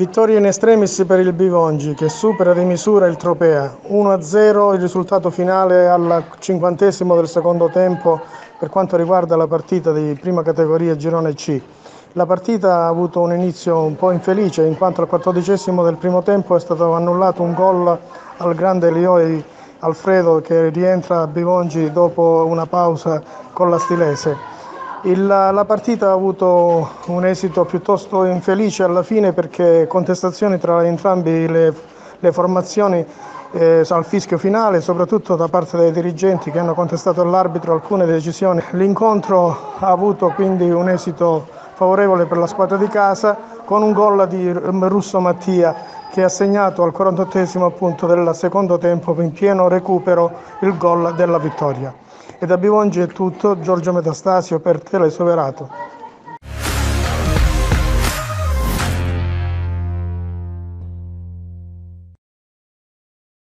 Vittoria in estremis per il Bivongi che supera di misura il Tropea. 1-0 il risultato finale al cinquantesimo del secondo tempo per quanto riguarda la partita di prima categoria Girone C. La partita ha avuto un inizio un po' infelice in quanto al quattordicesimo del primo tempo è stato annullato un gol al grande Lioi Alfredo che rientra a Bivongi dopo una pausa con la Stilese. Il, la partita ha avuto un esito piuttosto infelice alla fine perché contestazioni tra entrambe le, le formazioni eh, al fischio finale, soprattutto da parte dei dirigenti che hanno contestato all'arbitro alcune decisioni. L'incontro ha avuto quindi un esito favorevole per la squadra di casa con un gol di Russo Mattia che ha segnato al 48 appunto del secondo tempo in pieno recupero il gol della vittoria. E da Bivongi è tutto, Giorgio Metastasio per Telesoverato.